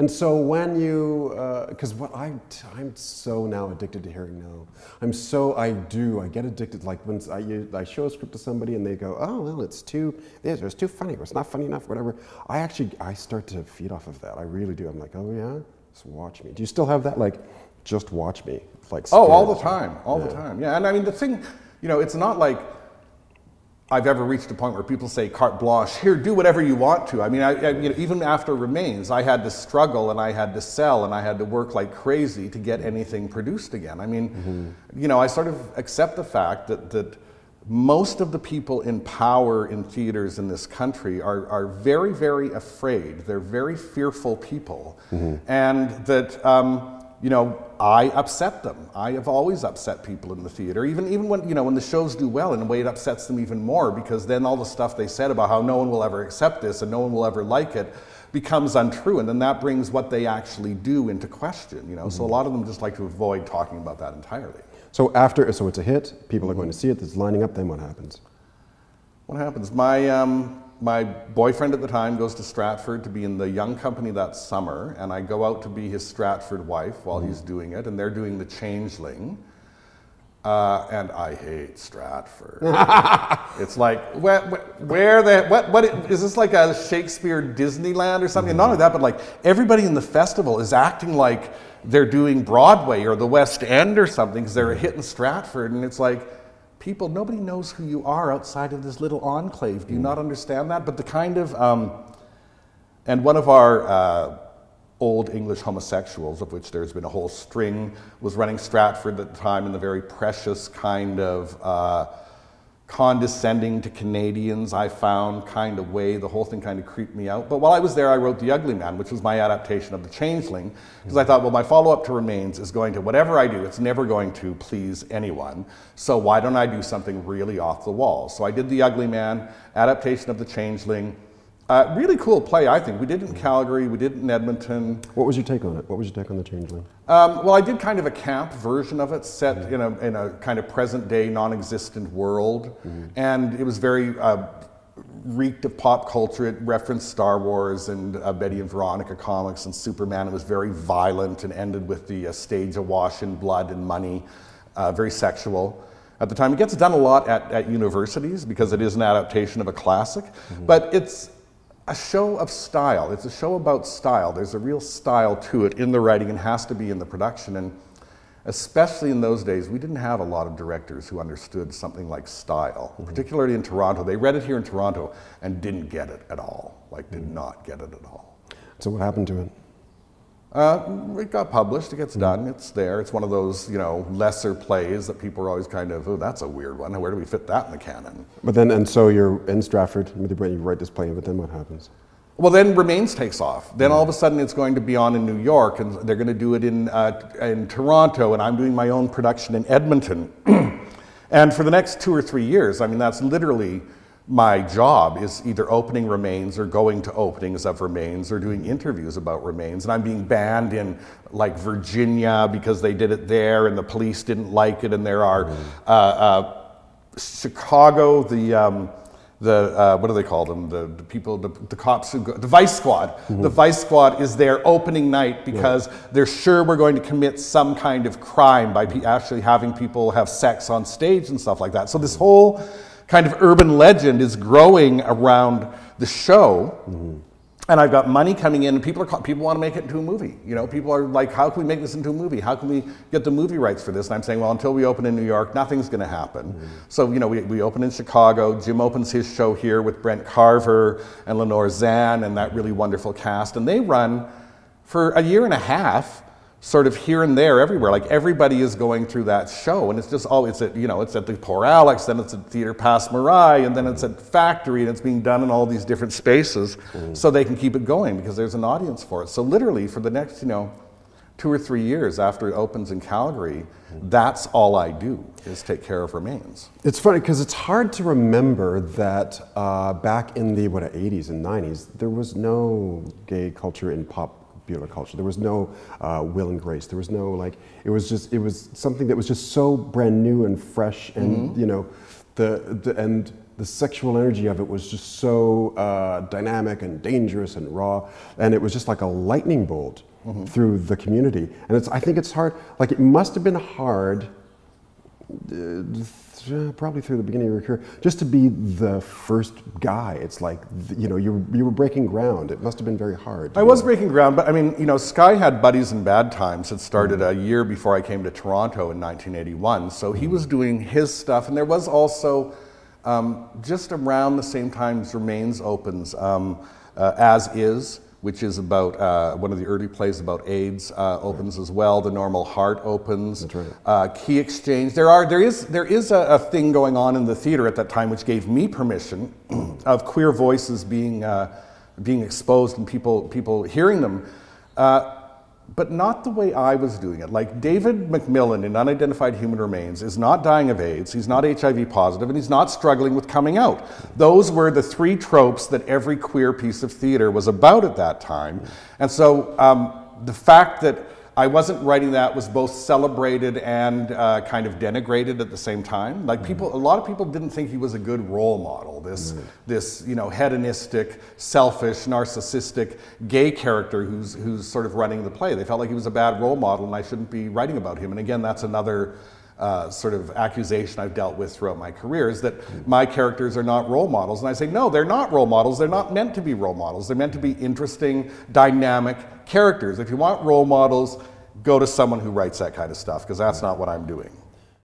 And so when you, uh, because what I, I'm so now addicted to hearing no. I'm so, I do, I get addicted. Like when I, you, I show a script to somebody and they go, oh, well, it's too, it's, it's too funny, or it's not funny enough, whatever. I actually, I start to feed off of that. I really do. I'm like, oh yeah, just watch me. Do you still have that? Like, just watch me. Like, oh, all the time, all yeah. the time. Yeah, and I mean, the thing, you know, it's not like, I've ever reached a point where people say carte blanche, here, do whatever you want to. I mean, I, I, you know, even after Remains, I had to struggle and I had to sell and I had to work like crazy to get anything produced again. I mean, mm-hmm. you know, I sort of accept the fact that, that most of the people in power in theaters in this country are, are very, very afraid. They're very fearful people. Mm-hmm. And that, um, you know, I upset them. I have always upset people in the theater, even, even when, you know, when the shows do well, in a way it upsets them even more because then all the stuff they said about how no one will ever accept this and no one will ever like it becomes untrue. And then that brings what they actually do into question, you know. Mm-hmm. So a lot of them just like to avoid talking about that entirely. So after, so it's a hit, people are going to see it, it's lining up, then what happens? What happens? My, um, my boyfriend at the time goes to Stratford to be in the young company that summer, and I go out to be his Stratford wife while he's doing it, and they're doing the Changeling. Uh, and I hate Stratford. it's like, where, where the, what, what, is this like a Shakespeare Disneyland or something? Mm-hmm. Not only that, but like everybody in the festival is acting like they're doing Broadway or the West End or something because they're hitting Stratford, and it's like, people, nobody knows who you are outside of this little enclave. Do you mm. not understand that? But the kind of, um, and one of our uh, old English homosexuals, of which there's been a whole string, was running Stratford at the time in the very precious kind of, uh, condescending to Canadians, I found, kind of way. The whole thing kind of creeped me out. But while I was there, I wrote The Ugly Man, which was my adaptation of The Changeling, because I thought, well, my follow up to Remains is going to, whatever I do, it's never going to please anyone. So why don't I do something really off the wall? So I did The Ugly Man, adaptation of The Changeling. Uh, really cool play, I think. We did it in Calgary, we did it in Edmonton. What was your take on it? What was your take on The Changeling? Um, well, I did kind of a camp version of it, set mm-hmm. in, a, in a kind of present day, non existent world. Mm-hmm. And it was very uh, reeked of pop culture. It referenced Star Wars and uh, Betty and Veronica comics and Superman. It was very violent and ended with the uh, stage awash in blood and money, uh, very sexual at the time. It gets done a lot at, at universities because it is an adaptation of a classic, mm-hmm. but it's a show of style. It's a show about style. There's a real style to it in the writing and has to be in the production. And especially in those days, we didn't have a lot of directors who understood something like style, mm-hmm. particularly in Toronto. They read it here in Toronto and didn't get it at all, like, did mm-hmm. not get it at all. So, what happened to it? Uh, it got published, it gets done, it's there. It's one of those, you know, lesser plays that people are always kind of, oh, that's a weird one. Where do we fit that in the canon? But then, and so you're in Stratford, you write this play, but then what happens? Well, then Remains takes off. Then all of a sudden it's going to be on in New York, and they're going to do it in, uh, in Toronto, and I'm doing my own production in Edmonton. and for the next two or three years, I mean, that's literally my job is either opening remains or going to openings of remains or doing interviews about remains. And I'm being banned in like Virginia because they did it there and the police didn't like it. And there are mm. uh, uh, Chicago, the um, the uh, what do they call them? The, the people, the, the, cops who go, the Vice Squad. Mm-hmm. The Vice Squad is their opening night because yeah. they're sure we're going to commit some kind of crime by actually having people have sex on stage and stuff like that. So this whole kind of urban legend is growing around the show. Mm-hmm. And I've got money coming in, and people are people want to make it into a movie. You know, people are like, "How can we make this into a movie? How can we get the movie rights for this?" And I'm saying, "Well, until we open in New York, nothing's going to happen." Mm-hmm. So, you know, we, we open in Chicago. Jim opens his show here with Brent Carver and Lenore Zann and that really wonderful cast, and they run for a year and a half sort of here and there everywhere. Like everybody is going through that show, and it's just all it's at you know it's at the Poor Alex, then it's at Theatre Passe Muraille, and then it's at Factory, and it's being done in all these different spaces, mm. so they can keep it going because there's an audience for it. So literally for the next you know two or three years after it opens in Calgary, that's all I do is take care of remains. It's funny because it's hard to remember that uh, back in the what 80s and 90s there was no gay culture in pop popular culture. There was no uh, Will and Grace. There was no like. It was just. It was something that was just so brand new and fresh, and mm-hmm. you know, the, the and the sexual energy of it was just so uh, dynamic and dangerous and raw, and it was just like a lightning bolt mm-hmm. through the community. And it's, I think it's hard. Like it must have been hard. Uh, probably through the beginning of your career, just to be the first guy. It's like, you know, you, you were breaking ground. It must have been very hard. I was breaking ground, but I mean, you know, Sky had Buddies in Bad Times. It started mm-hmm. a year before I came to Toronto in 1981. So he was doing his stuff. And there was also, um, just around the same time Remains opens, um, uh, As Is which is about uh, one of the early plays about AIDS, uh, opens right. as well. The Normal Heart opens. That's right. Uh, Key Exchange. There are there is there is a, a, thing going on in the theater at that time which gave me permission of queer voices being uh, being exposed and people people hearing them. But not the way I was doing it. Like David McMillan in Unidentified Human Remains is not dying of AIDS, he's not HIV positive, and he's not struggling with coming out. Those were the three tropes that every queer piece of theater was about at that time. And so um, the fact that I wasn't writing that was both celebrated and uh, kind of denigrated at the same time. Like people, a lot of people didn't think he was a good role model. This, mm. this you know, hedonistic, selfish, narcissistic, gay character who's who's sort of running the play. They felt like he was a bad role model, and I shouldn't be writing about him. And again, that's another. Uh, sort of accusation I've dealt with throughout my career is that my characters are not role models. And I say, no, they're not role models. They're not meant to be role models. They're meant to be interesting, dynamic characters. If you want role models, go to someone who writes that kind of stuff, because that's not what I'm doing.